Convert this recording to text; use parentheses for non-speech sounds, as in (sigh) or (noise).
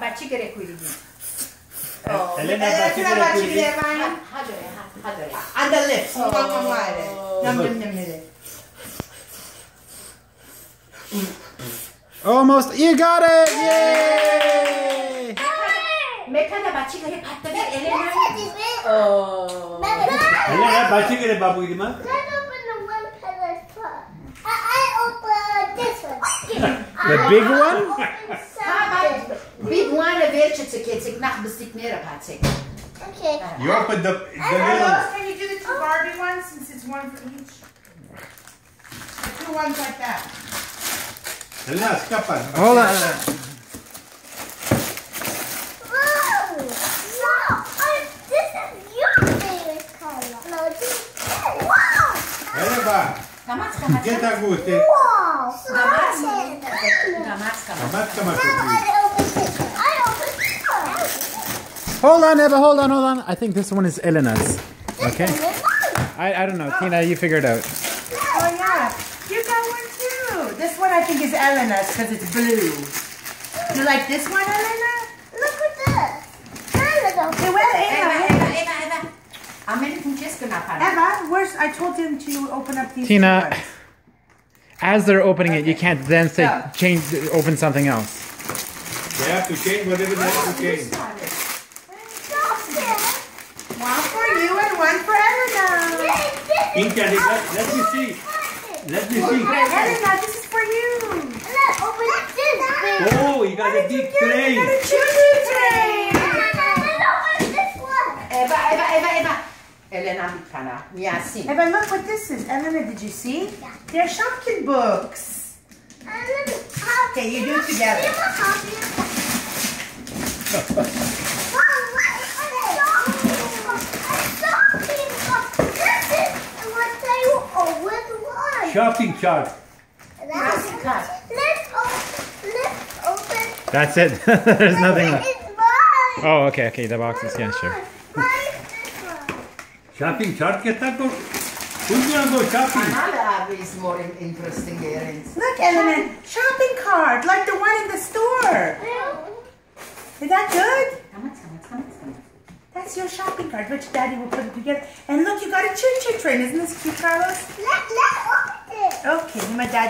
Bachigere quindi. Oh, Elena Elena Bachigere Bachigere Quindi. fine. Hadore, hadore. And the lips. Oh. Mwah, mwah, mwah. Yum, yum, yum, yum. Almost. You got it! Yay! 메카나 bachigere 봤더니 엘레나. 어. 엘레나 맞추기래 바보이지만. The big one? Big one verče se kecik nera pacik. Okay. You open the, the Hey, little. Can you do the two oh. Barbie ones since it's one for each? The two ones like that. Elena, scappa. Hold on. Whoa! No! I, oh, this is your favorite Hold on, Eva. Hold on, hold on. I think this one is Elena's. Okay? This one is mine. I, I don't know. Tina, you figure it out. Oh, yeah. You got one too. This one I think is Elena's because it's blue. You like this one, Elena? Look at this. Canada. Hey, where Eva, Eva? Eva, Eva, Eva. American Česko napadá. Eva, where's, I told him to open up these Tina, two ones. as they're opening it, you can't then say Yeah. change, open something else. They have to change whatever they have to oh, change. Stop One for you and one for Elena. It. Inca, they let me see. Let me see. Elena, this is for you. Let's open this big. Oh, you got a big tray. You got a choo-choo tray. Let's open this one. Eva, Eva, Eva, Eva. Elena Mikana. Miasin. Eva, look what this is. Elena, did you see? They're Shopkin books. And let me help Okay, you do it together. (laughs) Give a copy. Mom, what is Shopping cart. Let's card. open. Let's open. That's it. (laughs) There's nothing left. It's mine. Oh, okay, okay. The boxes. Yeah, sure. Is this. Shopping cart get that go? Who's gonna go shopping? Another is more interesting earrings. Look, Elena, shopping cart, like the one in the store. Is that good? That's your shopping cart, which Daddy will put it together. And look, you got a choo-choo train. Isn't this cute, Carlos? Let, let's open it. Okay, my dad.